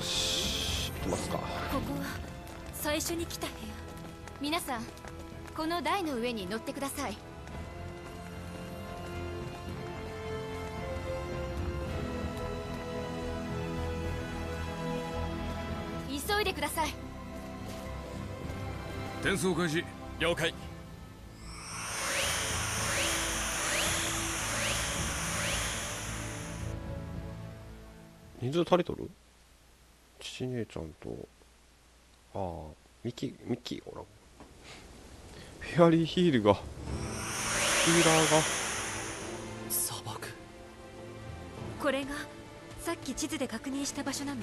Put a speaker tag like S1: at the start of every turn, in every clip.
S1: よし。行きますか。
S2: ここは最初に来た部屋。皆さんこの台の上に乗ってください。急いでください。
S3: 転送開始。
S4: 了解。
S1: 人数足りとる？父姉ちゃんとああミキミキおらんフェアリーヒールがヒーラーが。
S4: 砂漠
S2: これがさっき地図で確認した場所なの。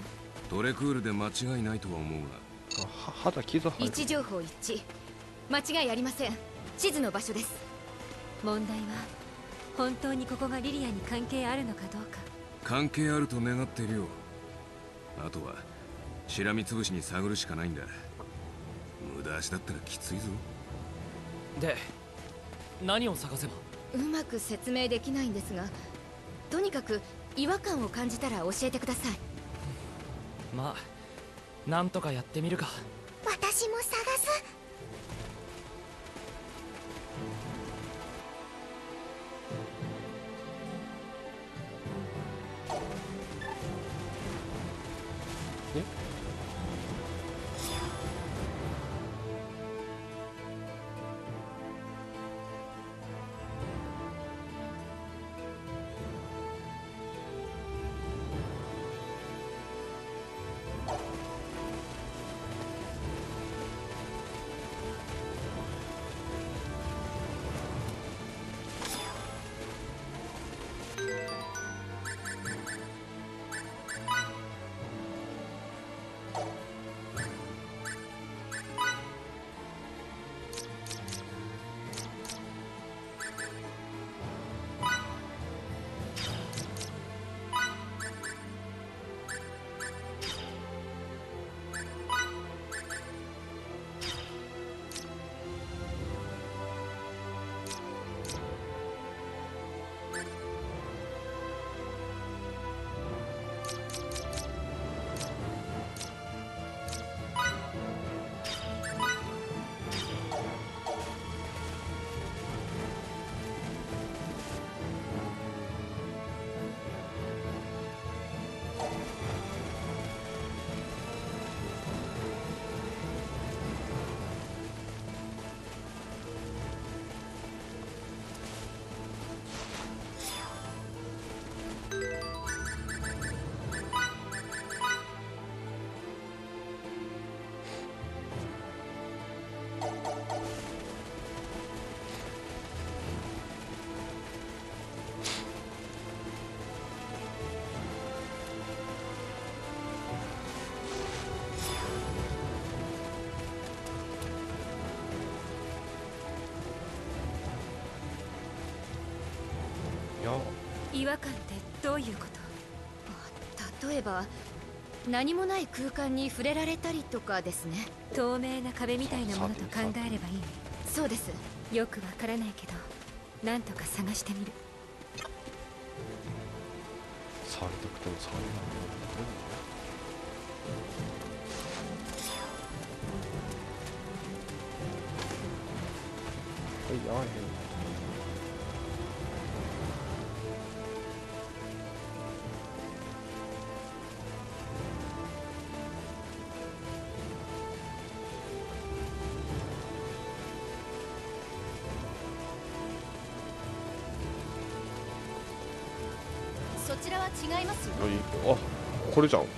S3: トレクールで間違いないとは思うが
S1: あは肌傷入
S2: 位
S1: る
S2: 置情報一致。間違いありません。地図の場所です。問題は本当にここがリリアに関係あるのかどうか。
S3: 関係あると願っているよ。あとはしらみつぶしに探るしかないんだ。無駄足だったらきついぞ。
S4: で何を探せば？
S2: うまく説明できないんですがとにかく違和感を感じたら教えてください。
S4: まあなんとかやってみるか。
S2: 私も探す違和感ってどういうこと？あ例えば何もない空間に触れられたりとかですね。透明な壁みたいなものと考えればいいそうです。よくわからないけどなんとか探してみる。
S1: 触りたくても触れないはいあへんこれじゃん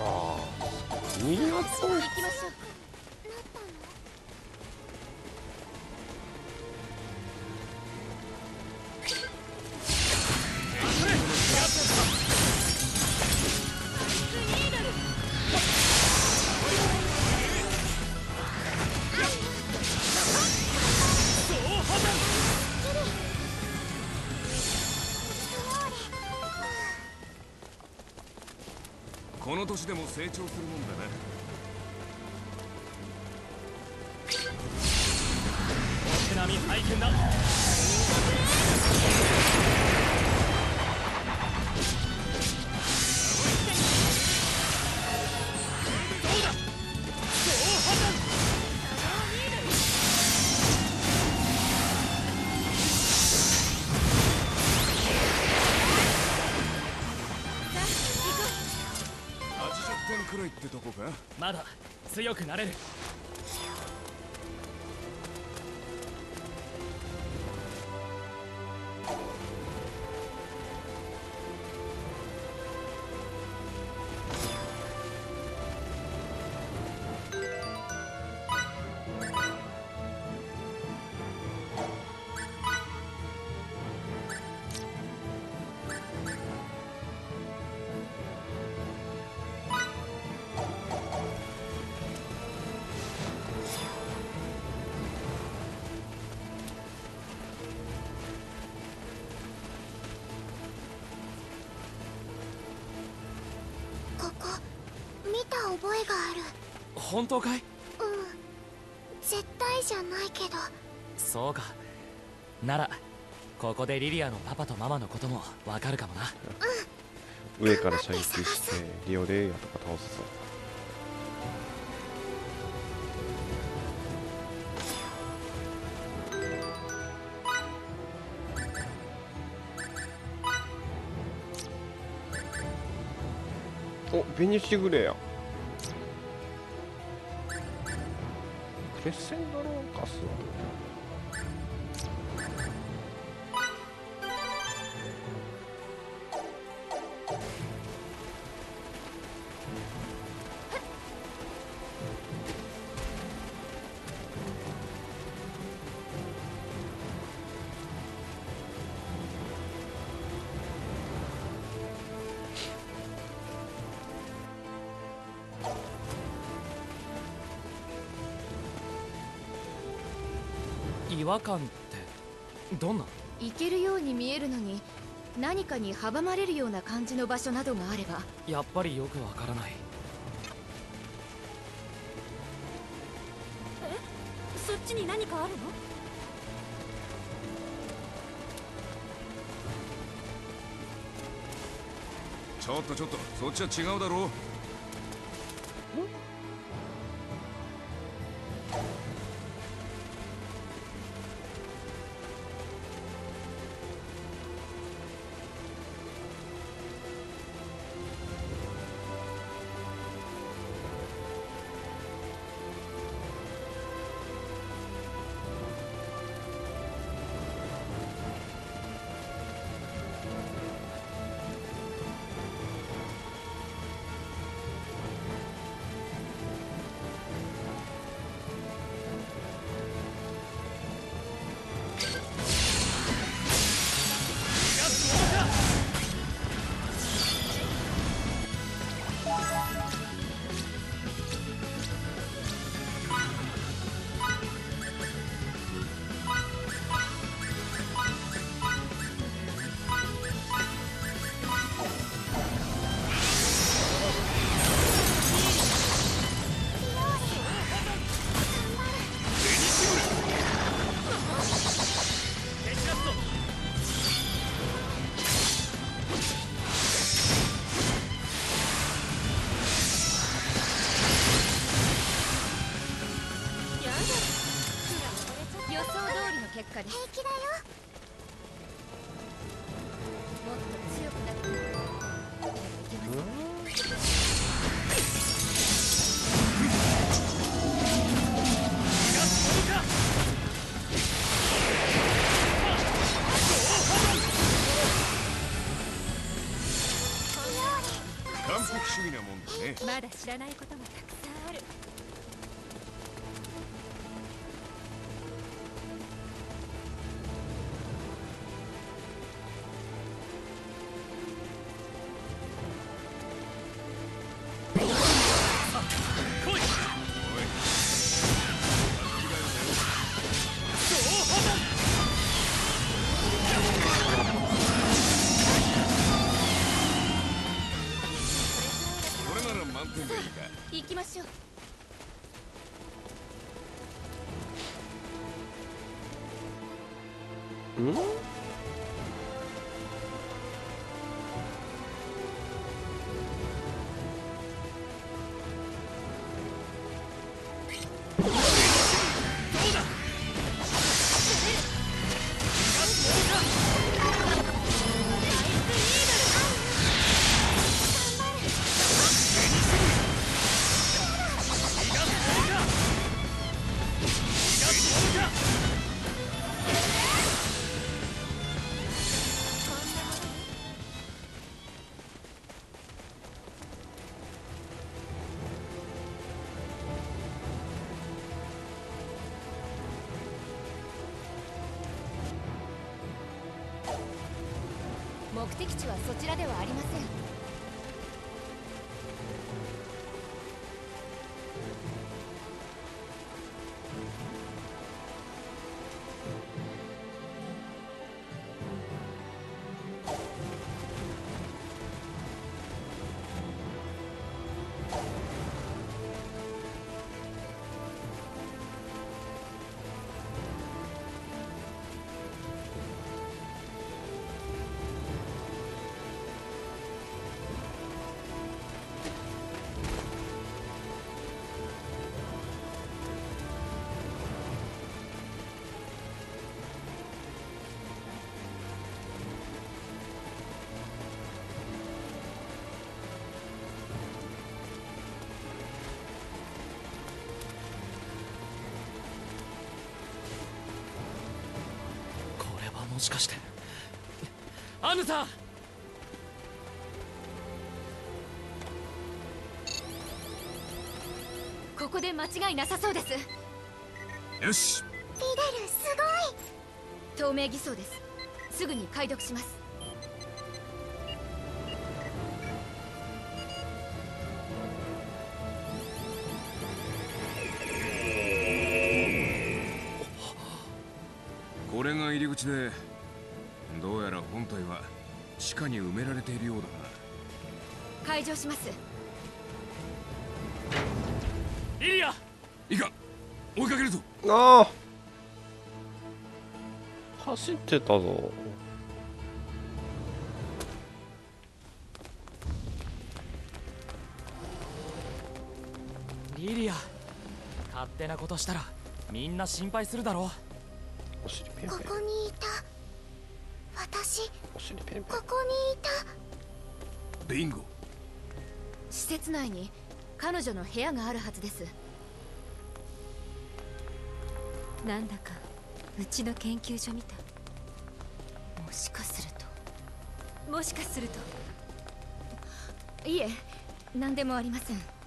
S1: ああニア
S3: でも成長するもんだな。
S4: 強くなれる。
S5: 覚えがある。
S4: 本当かい？
S5: うん。絶対じゃないけど。
S4: そうか。ならここでリリアのパパとママのこともわかるかもな。
S1: 上から射撃してリオレイヤとか倒すぞ。おベニシグレやクレッセンドローカス
S4: 和感ってどんな？
S2: 行けるように見えるのに何かに阻まれるような感じの場所などがあれば。
S4: やっぱりよくわからない。
S2: そっちに何かあるの？
S3: ちょっとちょっとそっちは違うだろう主義なもんだね
S2: まだ知らないこともたくさん。
S3: そ
S2: ちらでは
S4: もしかして。アヌさん！
S2: ここで間違いなさそうです。
S3: よし。
S5: リデルすごい。
S2: 透明偽装です。すぐに解読しますします。
S4: リリア。
S3: いいか？追いかけるぞ。
S1: ああ。走ってたぞ。
S4: リリア。勝手なことしたらみんな心配するだろ。
S1: お尻ペンペン。
S5: ここにいた。私ここにいた。
S3: ビンゴ
S2: 施設内に彼女の部屋があるはずです。なんだかうちの研究所みたい。もしかすると。もしかすると。いえ何でもありません。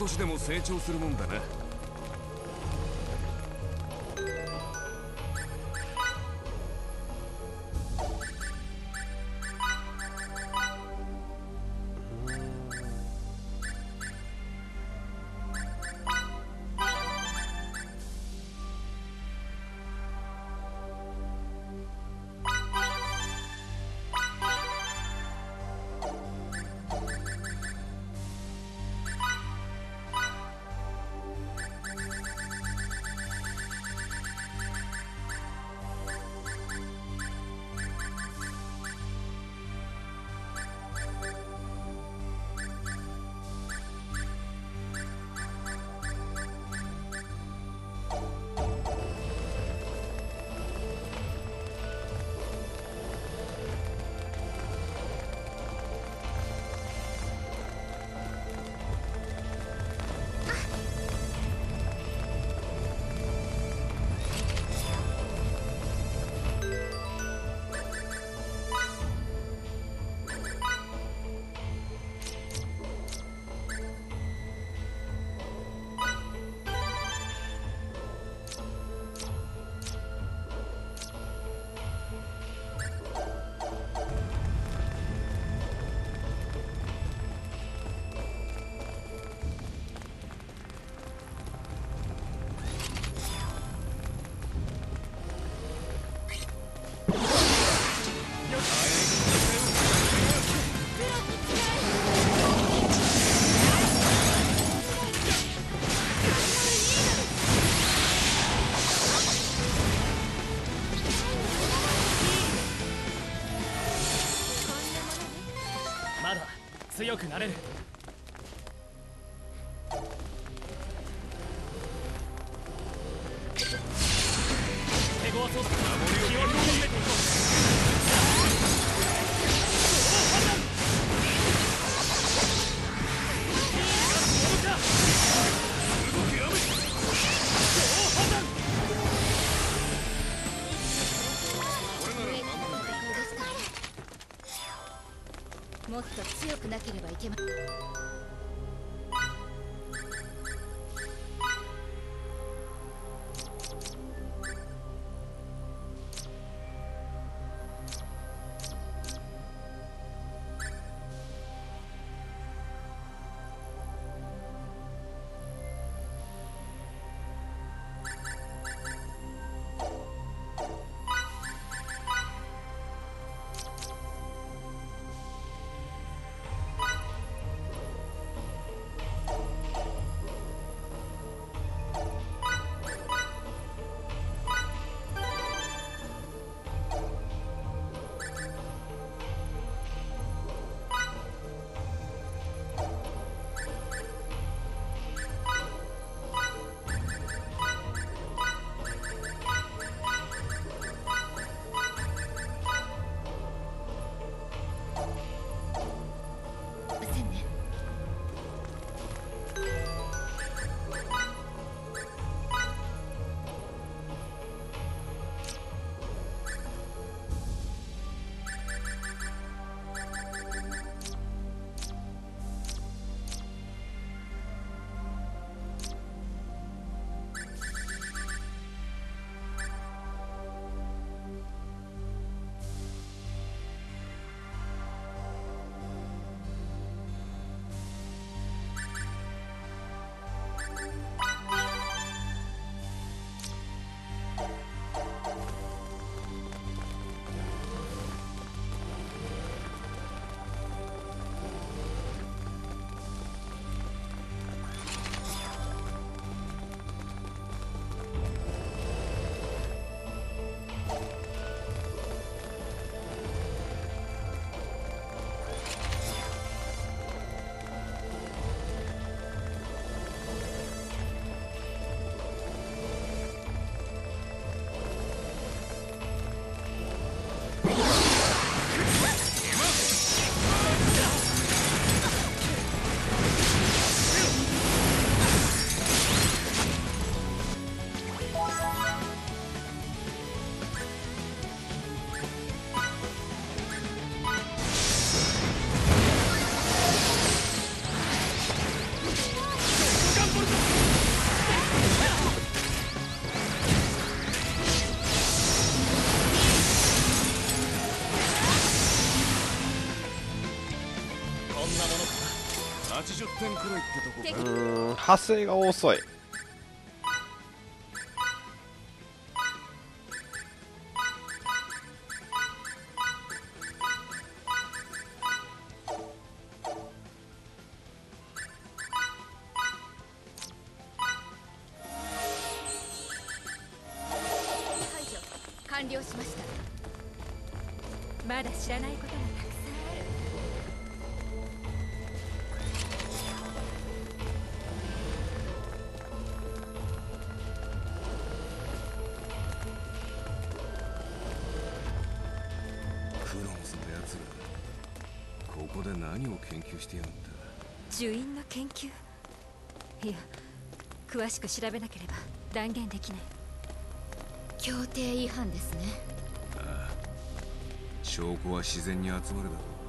S3: 年でも成長するもんだな。
S4: 強くなれる。
S2: けま
S3: 点くらいってとこ
S2: 敵
S1: うん派生が遅い
S2: し
S3: てやがった。
S2: 樹院の研究？いや詳しく調べなければ断言できない。協定違反ですね。
S3: 証拠は自然に集まるだろう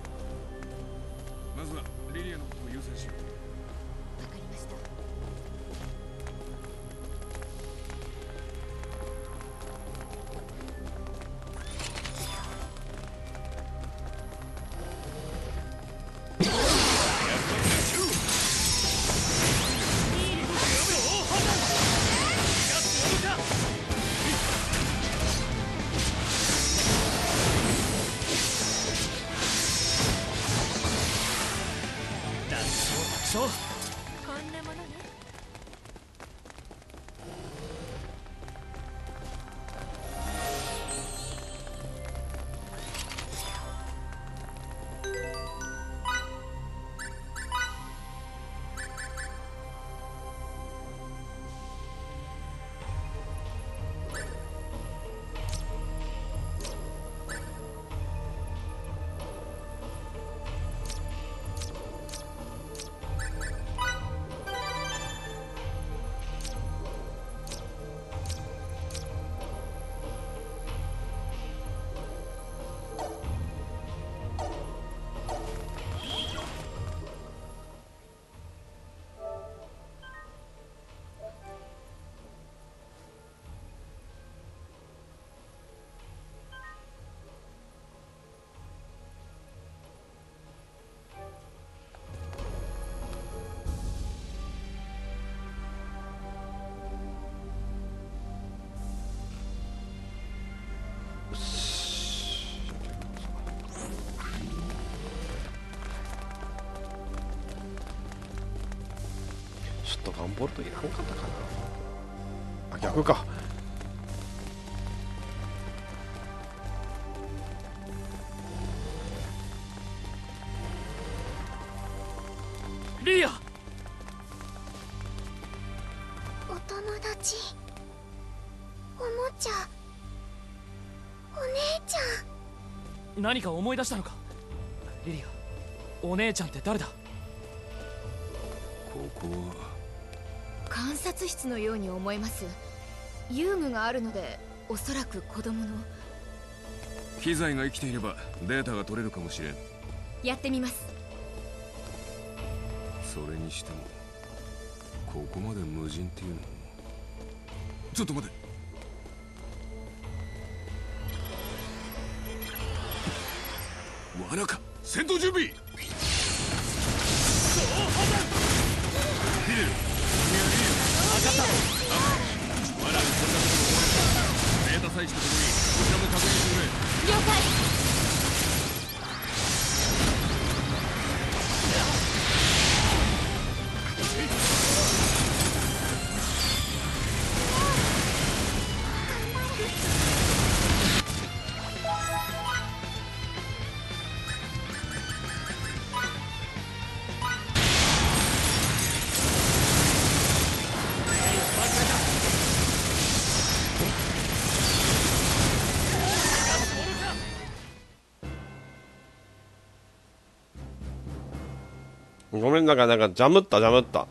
S3: と
S1: 頑張るといらんかったかな。あ逆。か。
S4: リリア。
S5: お友達？おもちゃ？お姉ちゃん？
S4: 何か思い出したのか？リリア。お姉ちゃんって誰だ？
S2: 察室のように思えます。遊具があるのでおそらく子供の。
S3: 機材が生きていればデータが取れるかもしれん。
S2: やってみます。
S3: それにしてもここまで無人っていうのも。ちょっと待て。罠か。戦闘準備分かった罠がこんなことに思えたデータ採取とともにこちらも確認してくれ。
S2: 了解。
S1: ごめんなんかなんかジャムったジャムった。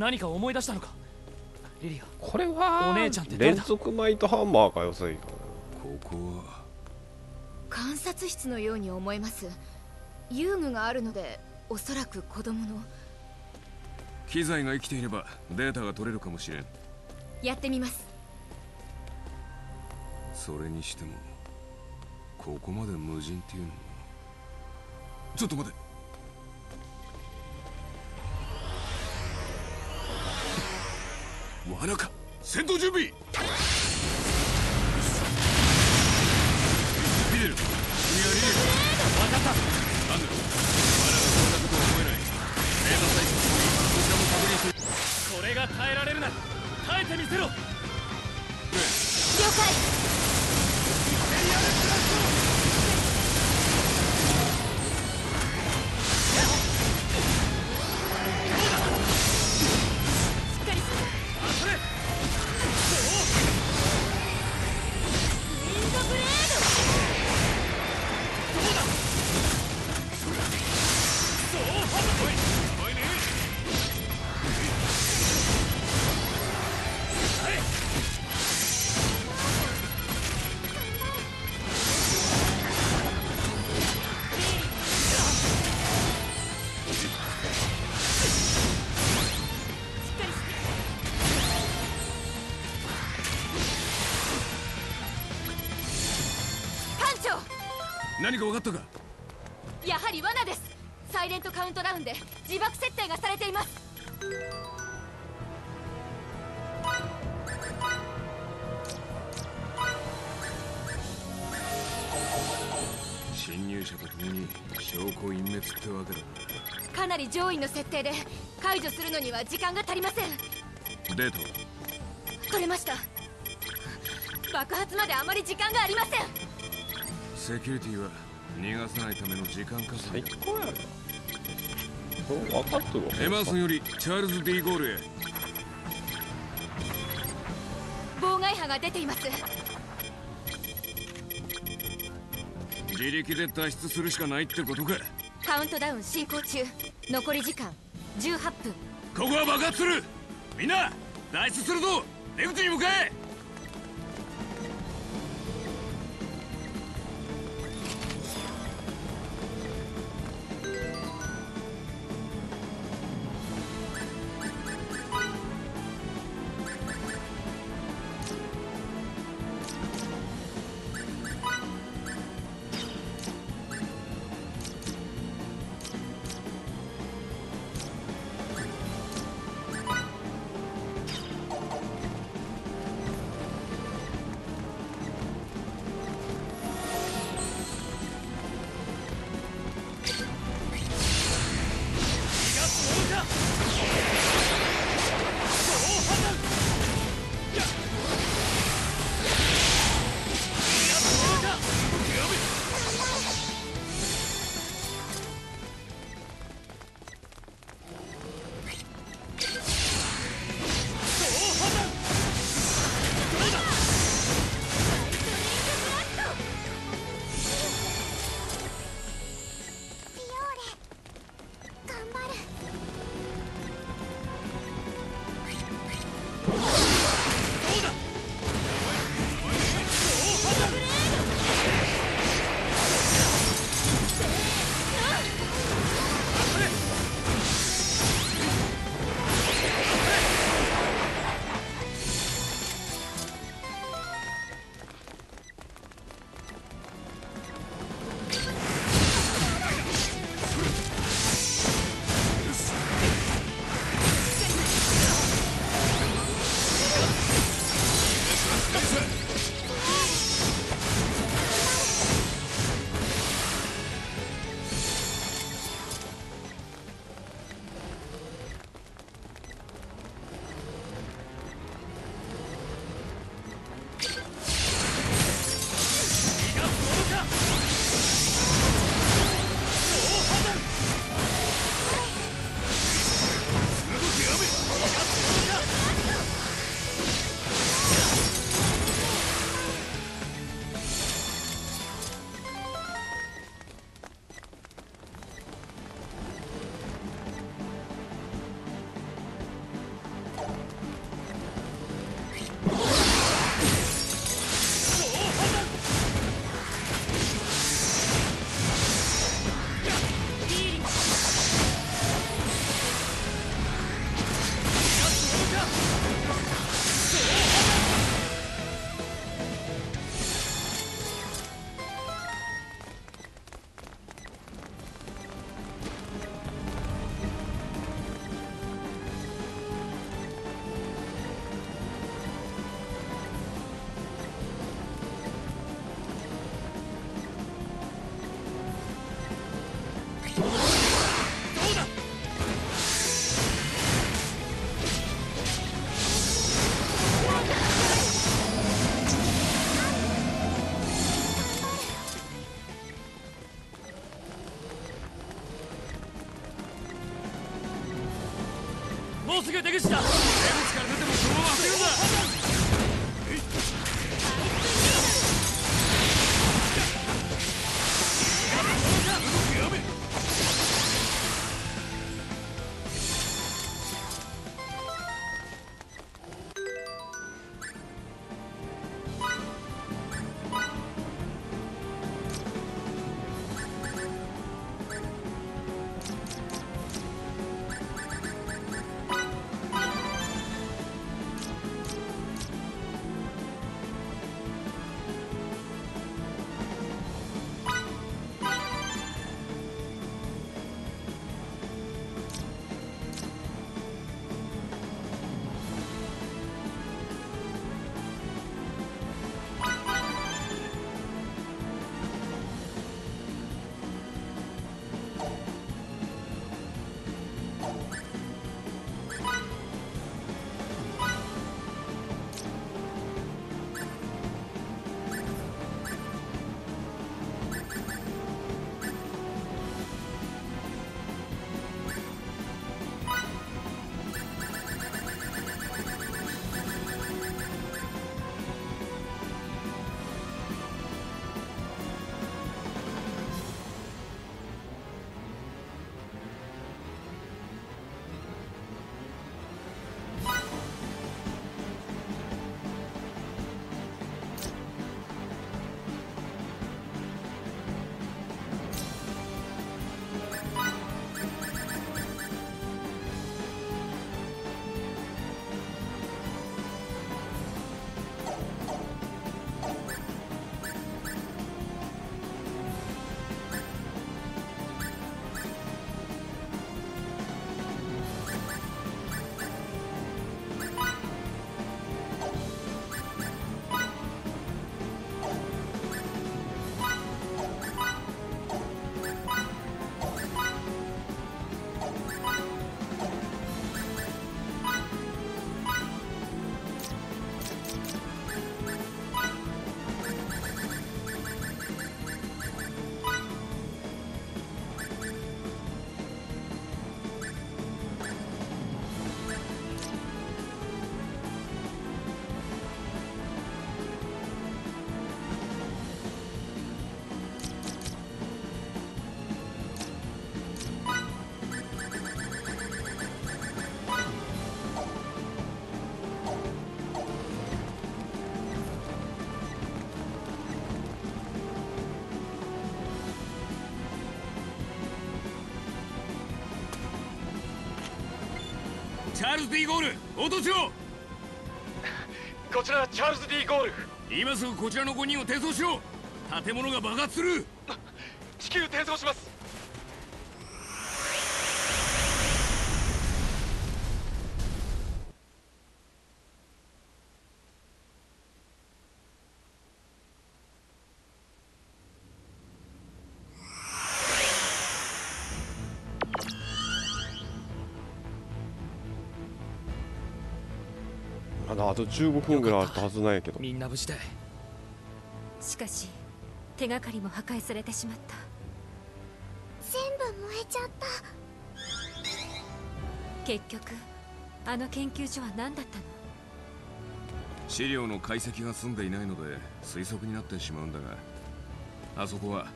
S4: 何か思い出したのか？リリア
S1: つこれは
S4: お姉ちゃんって
S1: 連続マイトハンマーかよそい
S3: ここは。
S2: 観察室のように思えます。遊具があるのでおそらく子供の。
S3: 機材が生きていればデータが取れるかもしれん。
S2: やってみます。
S3: それにしてもここまで無人っていうのもちょっと待て罠か戦闘準備。フィデル君はリリー分かった。なんだろう。罠がこんなことは思えない。レータ採取とともにこちらも確認する
S4: これが耐えられるなら耐えてみせろ。
S2: 了解。
S3: 何か分かったか
S2: やはり罠です。サイレントカウントダウンで自爆設定がされています。
S3: 侵入者と共に証拠隠滅ってわけだ。
S2: かなり上位の設定で解除するのには時間が足りません。
S3: データは？
S2: 取れました。爆発まであまり時間がありません。
S3: セキュリティは？逃がさないための時間稼
S1: 最
S3: ぎ
S1: 高やね。それ分かっとるわ
S3: エマーソンよりチャールズ・ D・ ゴールへ。
S2: 妨害波が出ています。
S3: 自力で脱出するしかないってことか。
S2: カウントダウン進行中。残り時間18分。
S3: ここは爆発する。みんな脱出するぞ。出口に向かえ
S5: 張る
S4: もうすぐ出
S3: ールズ・ D・ ゴール応答しろ！
S6: こちらチャールズ・ D・ ゴール
S3: 今すぐこちらの5人を転送しろ！建物が爆発する！
S6: 至急転送します
S1: と15分ぐらいあったはずなんやけど。
S4: みんな無事で
S2: しかし手がかりも破壊されてしまった。
S5: 全部燃えちゃった。
S2: 結局あの研究所は何だったの？
S3: 資料の解析が済んでいないので推測になってしまうんだがあそこは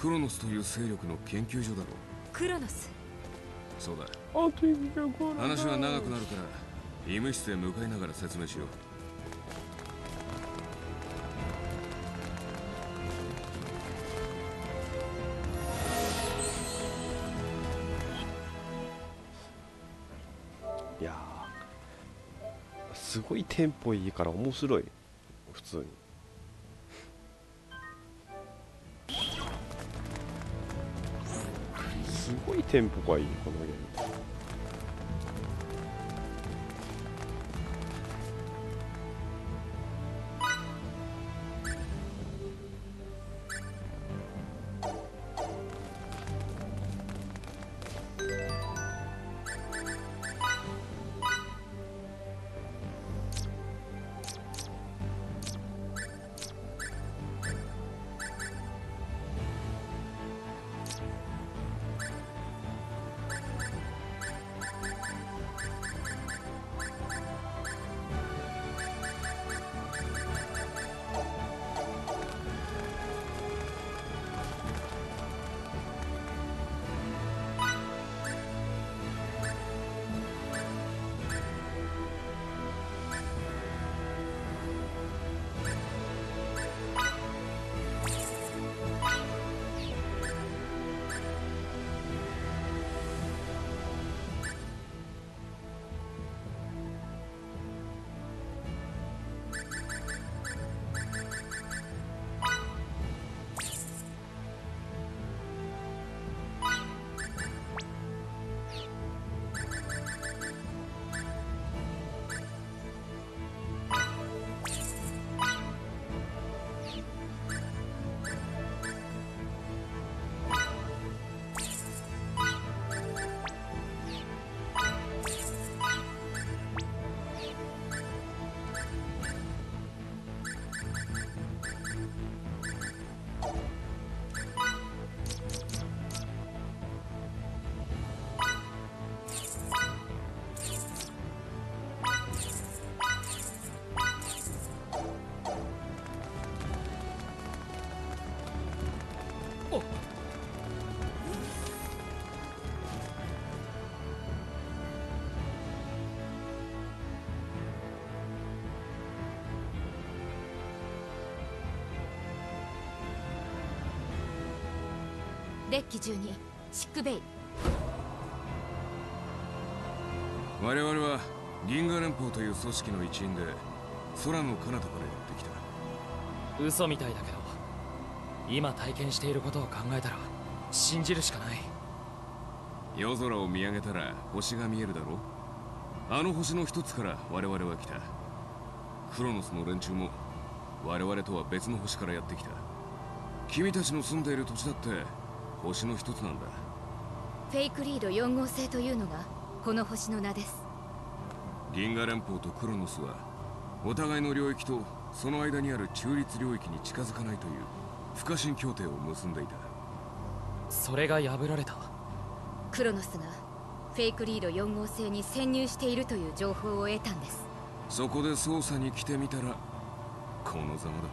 S3: クロノスという勢力の研究所だろう。
S2: クロノス？
S3: そうだ。
S1: あと1分
S3: 話は長くなるから医務室へ向かいながら説明しよう。
S1: いやすごいテンポいいから面白い。普通に。すごいテンポがいいこのゲーム。
S2: デッキ12シックベイ。
S3: 我々は銀河連邦という組織の一員で空の彼方からやってきた。
S4: 嘘みたいだけど今体験していることを考えたら信じるしかない。
S3: 夜空を見上げたら星が見えるだろう？あの星の一つから我々は来た。クロノスの連中も我々とは別の星からやってきた。君たちの住んでいる土地だって星の一つなんだ。
S2: フェイクリード4号星というのがこの星の名です。
S3: 銀河連邦とクロノスはお互いの領域とその間にある中立領域に近づかないという不可侵協定を結んでいた。
S4: それが破られた。
S2: クロノスがフェイクリード4号星に潜入しているという情報を得たんです。
S3: そこで捜査に来てみたらこのざまだ。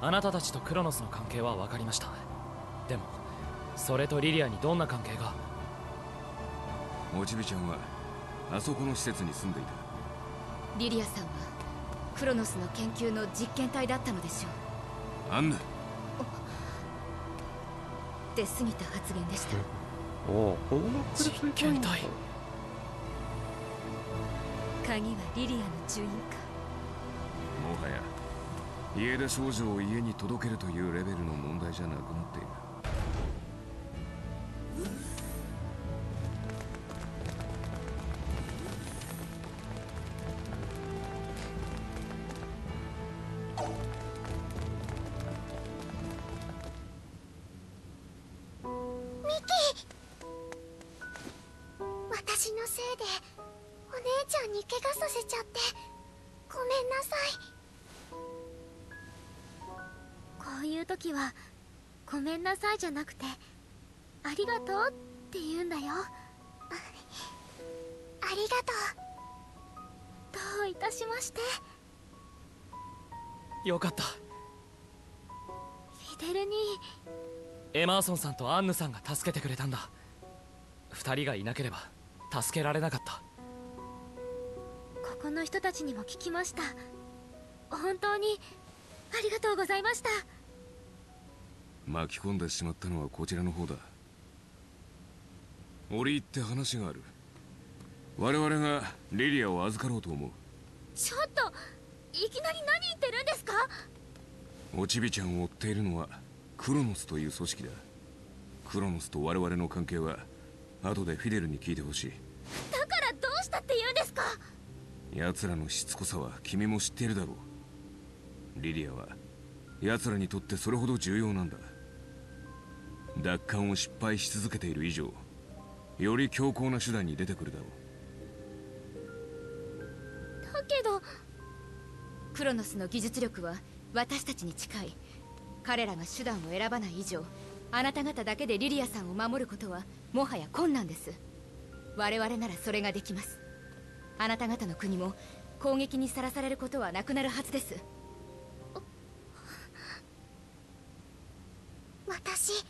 S4: あなたたちとクロノスの関係は分かりました。でもそれとリリアにどんな関係が？
S3: モチビちゃんはあそこの施設に住んでいた。
S2: リリアさんはクロノスの研究の実験体だったのでしょう。
S3: アンナ
S2: 出過ぎた発言でした。
S1: おおこんな
S4: 実験体。
S2: 鍵はリリアの呪印か。
S3: もはや家出少女を家に届けるというレベルの問題じゃなくなっている
S4: よかった。
S5: フィデルに。
S4: エマーソンさんとアンヌさんが助けてくれたんだ。二人がいなければ助けられなかった。
S5: ここの人たちにも聞きました。本当にありがとうございました。
S3: 巻き込んでしまったのはこちらの方だ。折り入って話がある。我々がリリアを預かろうと思う。
S5: ちょっといきなり何言ってるんですか？
S3: おちびちゃんを追っているのはクロノスという組織だ。クロノスと我々の関係は後でフィデルに聞いてほしい。
S5: だからどうしたって言うんですか？
S3: 奴らのしつこさは君も知っているだろう。リリアは奴らにとってそれほど重要なんだ。奪還を失敗し続けている以上より強硬な手段に出てくるだろう。
S5: だけど
S2: クロノスの技術力は私たちに近い。彼らが手段を選ばない以上あなた方だけでリリアさんを守ることはもはや困難です。我々ならそれができます。あなた方の国も攻撃にさらされることはなくなるはずです。
S5: 私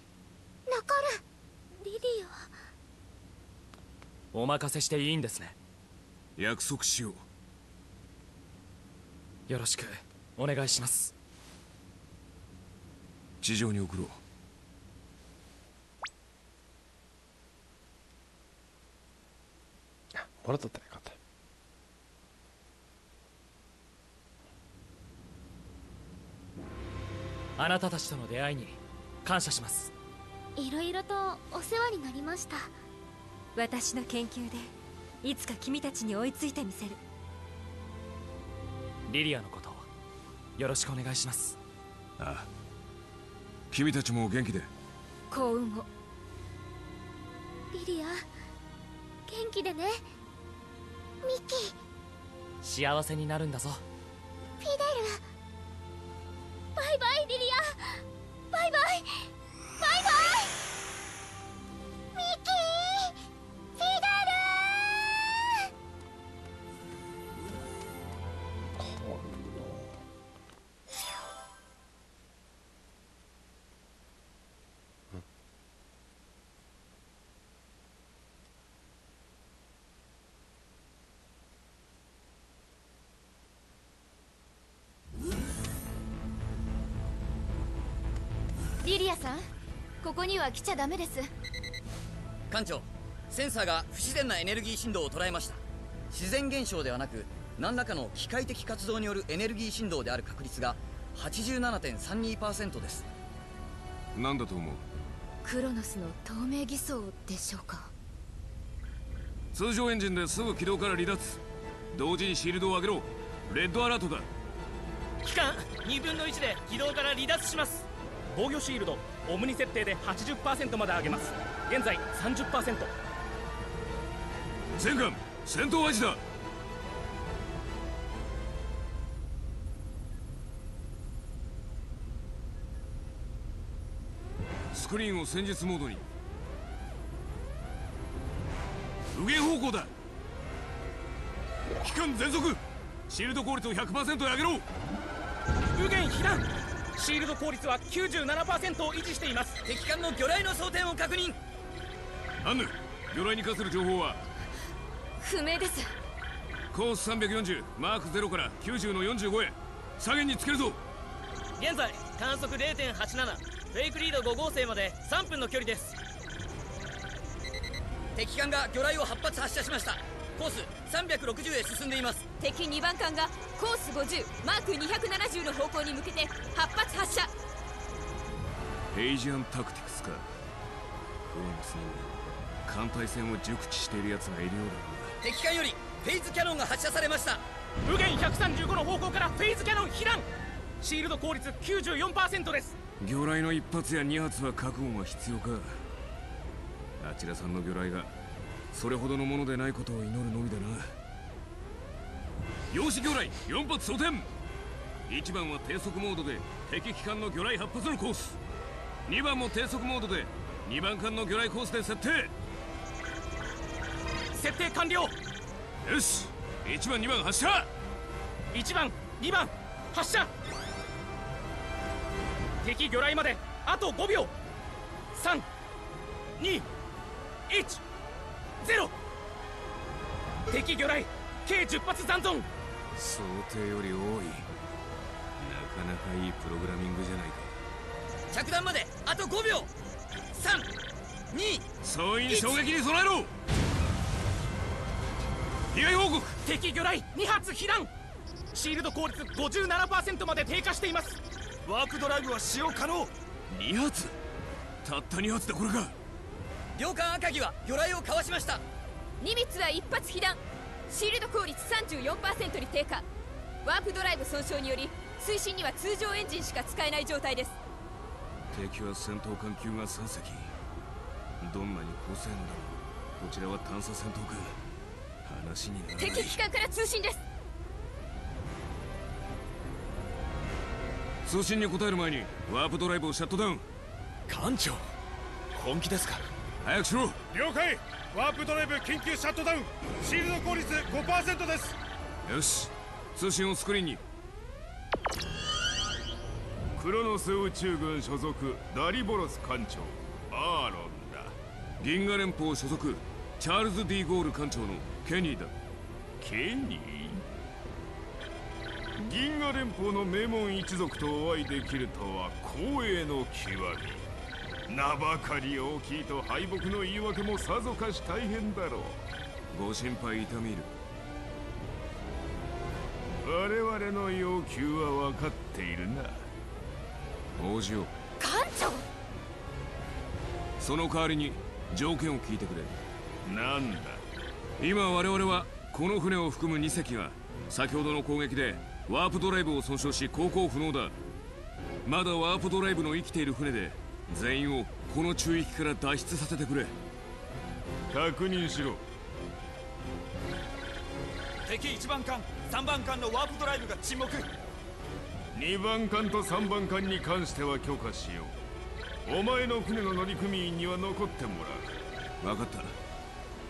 S5: 残る。リリ
S4: お任せしていいんですね？
S3: 約束しよう
S4: よろしく。お願いします。
S3: 地上に送ろう。
S1: もらっとったらよかった。
S4: あなたたちとの出会いに感謝します。
S5: アいろいろとお世話になりました。
S2: 私の研究でいつか君たちに追いついてみせる
S4: リリアのことを。よろしくお願いします。
S3: ああ。君たちも元気で。
S2: 幸運を。
S5: リリア元気でね。ミキ。
S4: 幸せになるんだぞ。
S5: フィデル。バイバイリリア。バイバイ。バイバイ
S2: ここには来ちゃダメです。
S7: 艦長センサーが不自然なエネルギー振動を捉えました。自然現象ではなく何らかの機械的活動によるエネルギー振動である確率が87.32%です。
S3: 何だと思う？
S2: クロノスの透明偽装でしょうか。
S3: 通常エンジンですぐ軌道から離脱。同時にシールドを上げろ。レッドアラートだ。
S8: 期間2分の1で軌道から離脱します。防御シールドオムニ設定で80%まで上げます。現在30%
S3: 全艦戦闘合図だ。スクリーンを戦術モードに。右舷方向だ。機関全速。シールド効率を100%上げろ。
S8: 右舷避難シールド効率は97%を維持しています。
S7: 敵艦の魚雷の装填を確認。
S3: アンヌ魚雷に関する情報は？
S2: 不明です。
S3: コース340マーク0から90の45へ。左舷につけるぞ。
S8: 現在観測0.87フェイクリード5号星まで3分の距離です。
S7: 敵艦が魚雷を8発発射しましたコース360へ進んでいます。
S2: 敵2番艦がコース50マーク270の方向に向けて8発発射。
S3: ヘイジアンタクティクスか。クロノスには艦隊戦を熟知している奴がいるようだな
S7: 敵艦よりフェイズキャノンが発射されました。
S8: 右舷135の方向からフェイズキャノン避難シールド効率94%です。
S3: 魚雷の1発や2発は覚悟が必要か。あちらさんの魚雷がそれほどのものでないことを祈るのみだな。陽子魚雷4発装填。1番は低速モードで敵機関の魚雷8発のコース。2番も低速モードで2番艦の魚雷コースで設定。
S8: 設定完了。
S3: よし1番2番発射。
S8: 1番2番発射。敵魚雷まであと5秒。321 0敵魚雷計10発残存。
S3: 想定より多い。なかなかいいプログラミングじゃないか。
S7: 着弾まであと5秒。32
S3: 総員衝撃に備えろ。被害報告。
S8: 敵魚雷2発避難シールド効率57%まで低下しています。
S6: ワープドライブは使用可能。
S3: 2発。たった2発でこれか
S7: 両艦赤城は魚雷をかわしました。
S2: ニミッツは一発被弾。シールド効率34%に低下。ワープドライブ損傷により推進には通常エンジンしか使えない状態です。
S3: 敵は戦闘艦級が3隻。どんなに高性能だろう。こちらは探査戦闘か話にならない。
S2: 敵機関から通信です。
S3: 通信に答える前にワープドライブをシャットダウン。
S6: 艦長本気ですか？
S3: 早くしろ。
S6: 了解。ワープドライブ緊急シャットダウン。シールド効率5%です。
S3: よし。通信をスクリーンに。
S9: クロノス宇宙軍所属ダリボロス艦長アーロンだ。
S3: 銀河連邦所属チャールズ・ディ・ゴール艦長のケニーだ。
S9: ケニー？銀河連邦の名門一族とお会いできるとは光栄の極み名ばかり大きいと敗北の言い訳もさぞかし大変だろう。
S3: ご心配痛み入る。
S9: 我々の要求は分かっているな。
S3: 応じよ。う
S2: 艦長？
S3: その代わりに条件を聞いてくれ。
S9: なんだ？
S3: 今我々はこの船を含む2隻が先ほどの攻撃でワープドライブを損傷し航行不能だ。まだワープドライブの生きている船で全員をこの中域から脱出させてくれ。
S9: 確認しろ。
S6: 敵1番艦3番艦のワープドライブが沈黙。
S9: 2番艦と3番艦に関しては許可しよう。お前の船の乗組員には残ってもらう。
S3: 分かった。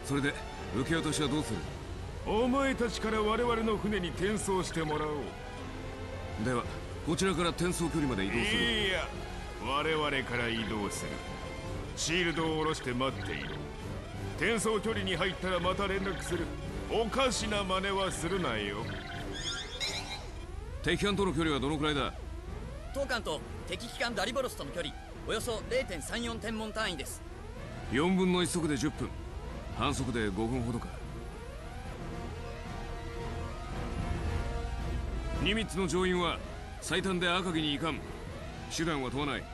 S3: それで受け渡しはどうする？
S9: お前たちから我々の船に転送してもらおう。
S3: ではこちらから転送距離まで移動する。
S9: いや我々から移動する。シールドを下ろして待っていろ転送距離に入ったらまた連絡する。おかしな真似はするなよ。
S3: 敵艦との距離はどのくらいだ？
S7: 当艦と敵機関ダリボロスとの距離およそ0.34天文単位です。
S3: 4分の1速で10分。半速で5分ほどか。ニミッツの乗員は最短で赤城に移管手段は問わない。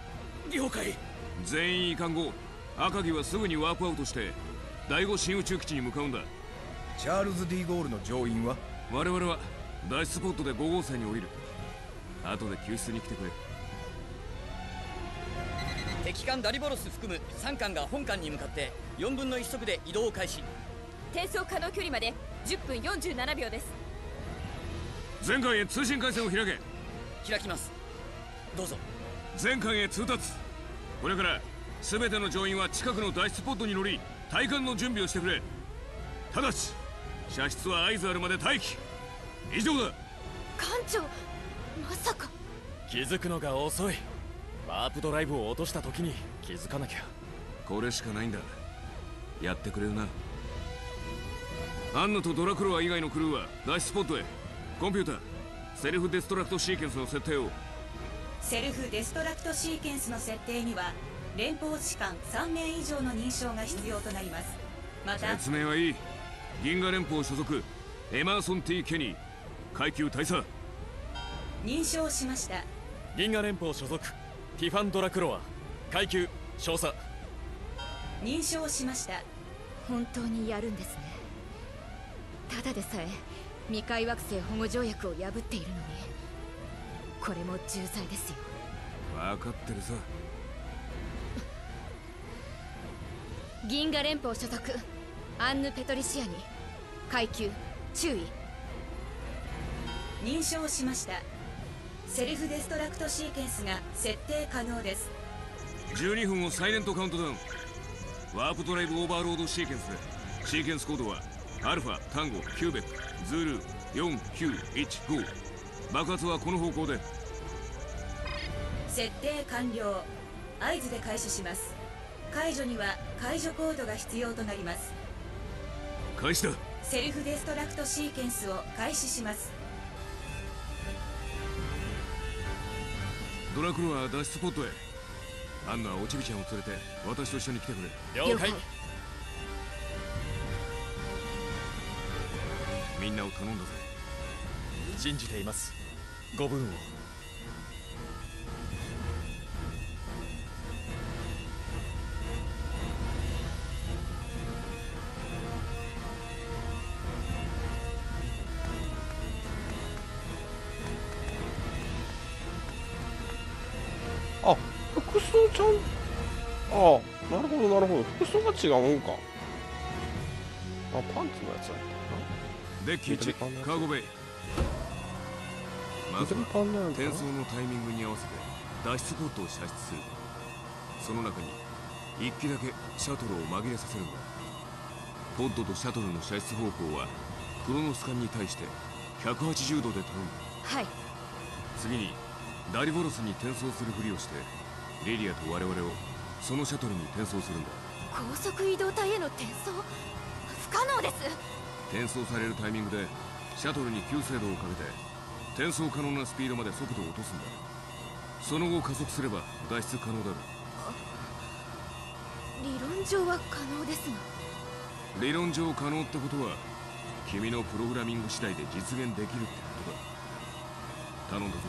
S8: 了解。
S3: 全員移管後赤城はすぐにワープアウトして第5新宇宙基地に向かうんだ。
S10: チャールズ・ディ・ゴールの乗員は？
S3: 我々は脱出スポットで5号線に降りる。後で救出に来てくれ。
S7: 敵艦ダリボロス含む3艦が本艦に向かって4分の1速で移動を開始。
S2: 転送可能距離まで10分47秒です。
S3: 全艦へ通信回線を開け。
S7: 開きます。どうぞ
S3: 全艦へ通達。これから全ての乗員は近くの脱出ポットに乗り対艦の準備をしてくれ。ただし射出は合図あるまで待機。以上だ。
S2: 艦長まさか。
S4: 気づくのが遅い。ワープドライブを落とした時に気づかなきゃ。
S3: これしかないんだ。やってくれるな。アンナとドラクロワ以外のクルーは脱出ポットへ。コンピューター self-destruct sequence の設定を
S11: self-destruct sequence の設定には連邦士官3名以上の認証が必要となります。また
S3: 説明はいい。銀河連邦所属エマーソン・ T・ ケニー。階級大佐。
S11: 認証しました。
S4: 銀河連邦所属ティファン・ドラクロア階級少佐。
S11: 認証しました。
S2: 本当にやるんですね。ただでさえ未開惑星保護条約を破っているのにこれも重罪ですよ。
S3: 分かってるさ。
S2: 銀河連邦所属アンヌ・ペトリシアに階級注意。
S11: 認証しました。セルフデストラクトシーケンスが設定可能です。
S3: 12分を silent countdown。 warp drive overload sequence。 sequence code は alpha tango Quebec Zulu 4915爆発はこの方向で
S11: 設定完了。合図で開始します。解除には解除コードが必要となります。
S3: 開始だ。
S11: self-destruct sequence を開始します。
S3: ドラクロは脱出スポットへ。アンナはおちびちゃんを連れて私と一緒に来てくれ。
S4: 了解。
S3: みんなを頼んだぜ。
S4: 信じています。ご分を
S1: 違うんか。あパンツのやつだった
S3: デッキ1カーゴベイ。まずは転送のタイミングに合わせて脱出ポットを射出する。その中に1機だけシャトルを紛れさせるんだ。ポッドとシャトルの射出方向はクロノス艦に対して180度で頼む。
S2: はい。
S3: 次にダリボロスに転送するふりをしてリリアと我々をそのシャトルに転送するんだ
S2: 高速移動体への転送？不可能です。
S3: 転送されるタイミングでシャトルに急制度をかけて転送可能なスピードまで速度を落とすんだ。その後加速すれば脱出可能だ。ろ
S2: 理論上は可能ですが。
S3: 理論上可能ってことは君のプログラミング次第で実現できるってことだ。頼んだぞ